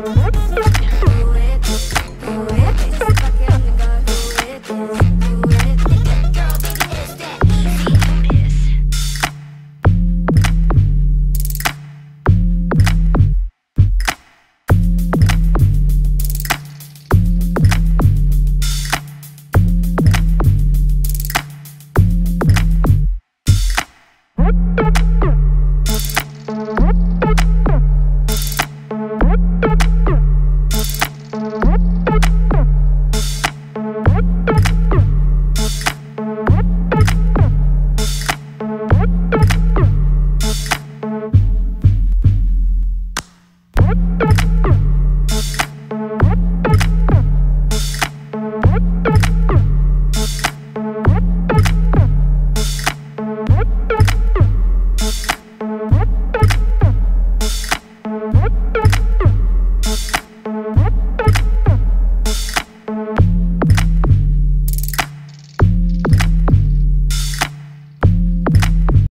What?